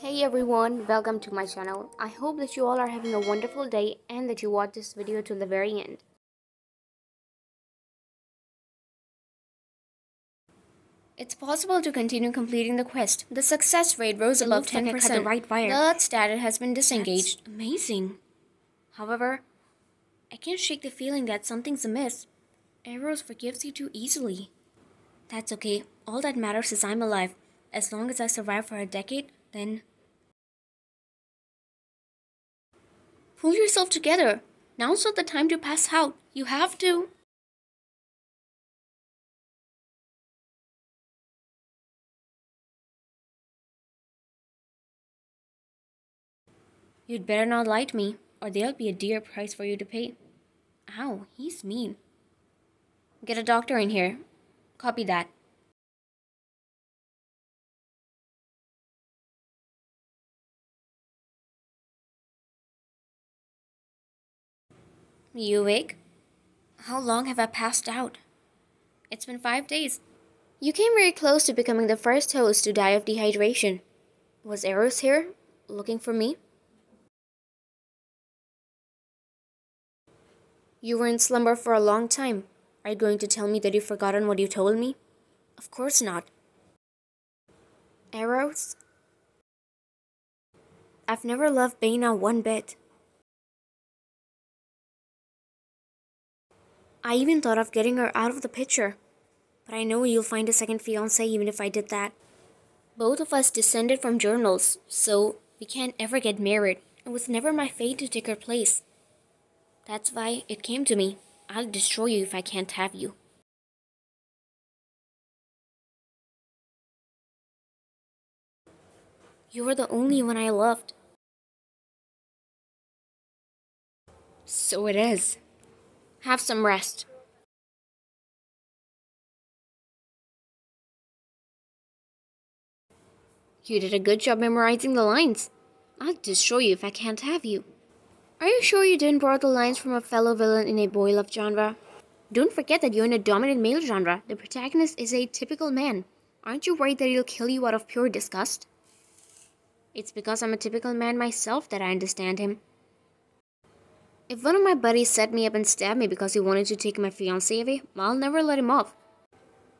Hey everyone, welcome to my channel. I hope that you all are having a wonderful day and that you watch this video till the very end. It's possible to continue completing the quest. The success rate rose above 10%. Like the right wire. The status has been disengaged. That's amazing. However, I can't shake the feeling that something's amiss. Eros forgives you too easily. That's okay. All that matters is I'm alive. As long as I survive for a decade, then. Pull yourself together. Now's not the time to pass out. You have to. You'd better not lie to me, or there'll be a dear price for you to pay. Ow, he's mean. Get a doctor in here. Copy that. You awake? How long have I passed out? It's been five days. You came very close to becoming the first host to die of dehydration. Was Eros here, looking for me? You were in slumber for a long time. Are you going to tell me that you've forgotten what you told me? Of course not. Eros? I've never loved Baina one bit. I even thought of getting her out of the picture. But I know you'll find a second fiance even if I did that. Both of us descended from journals, so we can't ever get married. It was never my fate to take her place. That's why it came to me. I'll destroy you if I can't have you. You were the only one I loved. So it is. Have some rest. You did a good job memorizing the lines. I'll destroy you if I can't have you. Are you sure you didn't borrow the lines from a fellow villain in a boy love genre? Don't forget that you're in a dominant male genre. The protagonist is a typical man. Aren't you worried that he'll kill you out of pure disgust? It's because I'm a typical man myself that I understand him. If one of my buddies set me up and stabbed me because he wanted to take my fiancée away, I'll never let him off.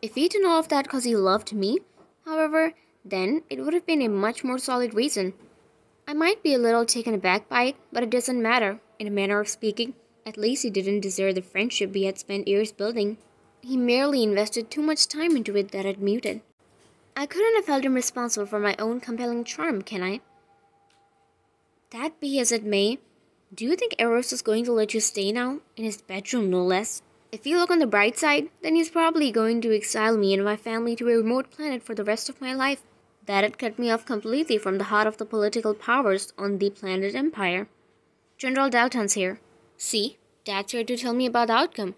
If he did all of that because he loved me, however, then it would have been a much more solid reason. I might be a little taken aback by it, but it doesn't matter, in a manner of speaking. At least he didn't deserve the friendship we had spent years building. He merely invested too much time into it that it muted. I couldn't have held him responsible for my own compelling charm, can I? That be as it may, do you think Eros is going to let you stay now? In his bedroom, no less. If you look on the bright side, then he's probably going to exile me and my family to a remote planet for the rest of my life. That'd cut me off completely from the heart of the political powers on the planet Empire. General Dalton's here. See, Dad's here to tell me about the outcome.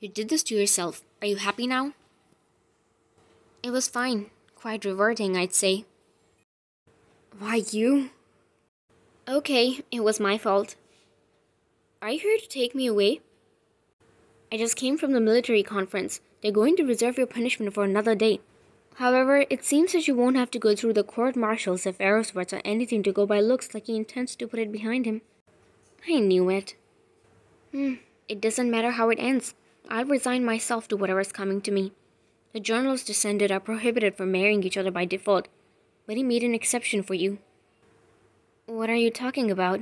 You did this to yourself. Are you happy now? It was fine. Quite reverting, I'd say. Why, you? Okay, it was my fault. Are you here to take me away? I just came from the military conference. They're going to reserve your punishment for another day. However, it seems that you won't have to go through the court martials if Eros were anything to go by looks like he intends to put it behind him. I knew it. Hmm, it doesn't matter how it ends. I'll resign myself to whatever's coming to me. The journals descended are prohibited from marrying each other by default, but he made an exception for you. What are you talking about?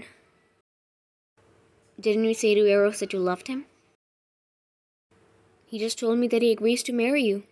Didn't you say to Eros that you loved him? He just told me that he agrees to marry you.